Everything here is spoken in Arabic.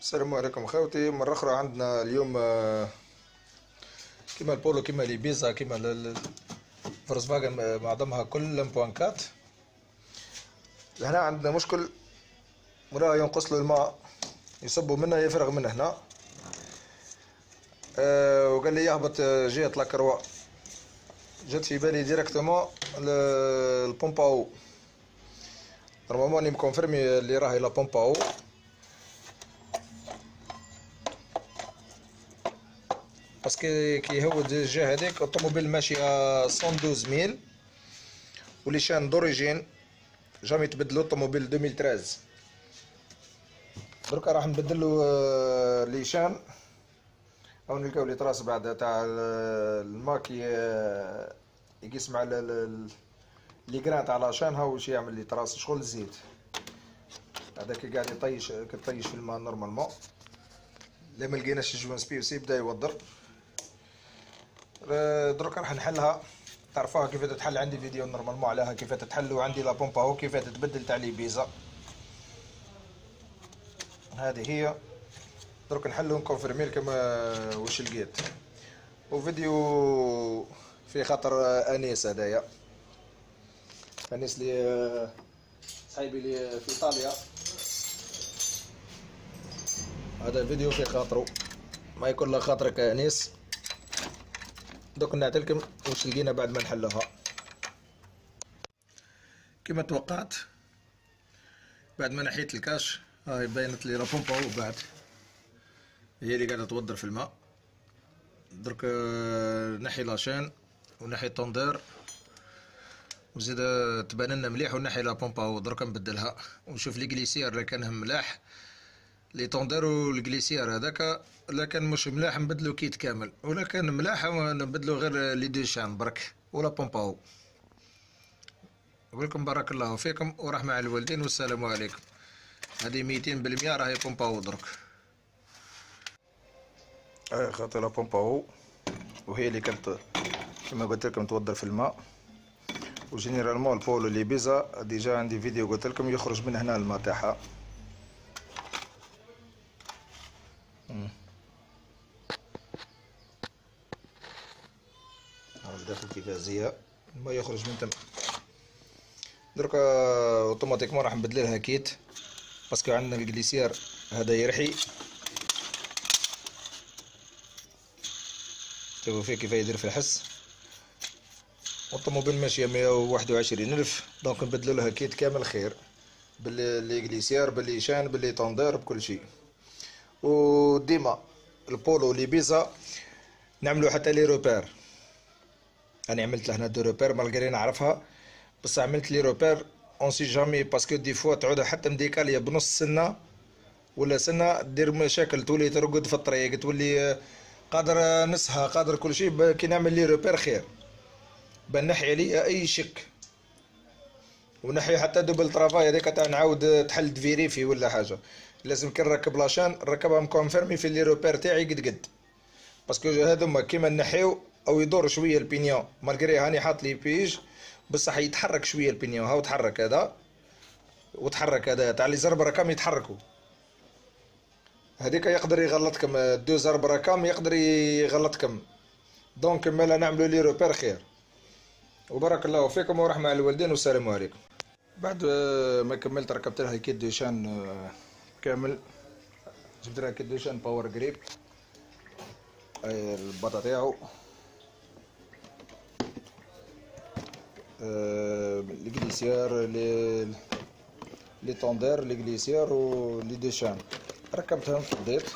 السلام عليكم خوتي مرة أخرى عندنا اليوم آه، كيما البولو كيما الإبيزا كيما ال- ال- الفولكس فاجن آه، معظمها كل point quatre هنا عندنا مشكل. مراه ينقص له الماء. يصبوا منه يفرغ منه هنا. آه، وقال لي يهبط آه، جهة la courroie. جات في بالي directement la pompe à eau normalement راني م confirmer اللي راهي la pompe à eau parce que كي يهود الجهة هذيك الطوموبيل ماشيه 112 ميل و les chaînes d'origine jamais تبدلو الطوموبيل 2013 دركا راح نبدلو آه، les chaînes. أو نلقاو les traces بعد تاع ال- الماء كي آه، ال- ال- les crans تاع la chaîne ها واش يعمل les traces شغل الزيت هذاك قاعد يطيش كطيش في الماء normalement. لا ما لقيناش ال joint spi si بدا يوضر آه، دروك راح نحلها. تعرفوها كيف تتحل عندي فيديو normalement عليها كيف تتحل وعندي la pompe à eau كيف تتبدل تاع ليبيزا. هذه هي. دروك نحلو ن confirmer كما واش لقيت. وفيديو في خاطر آه، أنيس هدايا. أنيس لي آه، صاحبي لي في إيطاليا. هذا فيديو في خاطرو ما يكون له خاطرك يا دوك نعطيلكم واش لقينا بعد ما نحلوها. كما توقعت بعد ما نحيت الكاش هاي بينت لي la pompe à eau بعد. هي اللي قاعدة توضر في الماء. درك آه، نحي la chaîne ونحي ال tendeur وزيد تبان لنا مليح ونحي la pompe à eau درك نبدلها. ونشوف les glissières الا كان ملاح. les tendeurs وال glissière هذاك الا كان مش ملاح نبدلو kit كامل. ولا كان ملاح نبدلو غير les deux chaînes برك و la pompe à eau. نقول لكم بارك الله فيكم ورحمة على الوالدين والسلام عليكم. هذه ميتين بالمية راهي pompe à eau درك. أي خاطر la pompe à eau. وهي اللي كانت كما قلت لكم توضر في الماء. و généralement البولو ليبيزا déjà عندي فيديو قلت لكم يخرج من هنا الماء تاعها. داخل كيفازية الماء يخرج من تم. دركا automatiquement راح نبدل لها kit parce que عندنا ال glissière هذا يرحي. شوفوا فيه كيف يدير في الحس. والطوموبيل ماشية مية وواحد وعشرين ألف donc نبدلو لها kit كامل خير. بال glissière ب les chaînes ب les tendeurs بكل شيء. وديما البولو ليبيزا نعملو حتى les repères. أنا عملت لهنا deux repères malgré نعرفها. بس عملت les repères on sait jamais parce que des fois تعود حتى م décalée بنص سنة ولا سنة دير مشاكل تولي ترقد في الطريق تولي قادر نسها قادر كل شيء كي نعمل les repères خير. بنحي عليه أي شك. ونحي حتى double travail هذيك نعاود تحل vérifier ولا حاجة. لازم كي نركب la chaîne نركبها م confirmer في les repères تاعي قد قد. parce que هذوما كيما نحيو أو يدور شوية ال pignon malgré هاني حاط les piges بصح يتحرك شوية ال pignon هاو تحرك هذا؟ وتحرك هذا تاع les arbres à cames يتحركوا. هذيك يقدر يغلطكم deux arbres à cames يقدر يغلطكم. donc مالا نعملو les repères خير. وبارك الله فيكم ورحمة على الوالدين والسلام عليكم. بعد آه، ما كملت ركبت لها kit de chaîne آه، كامل. جبت لها kit de chaîne Power Grip البطا تاعو. آه، les tendeurs les glisseurs و les deux chaînes ركبتهم في البيت.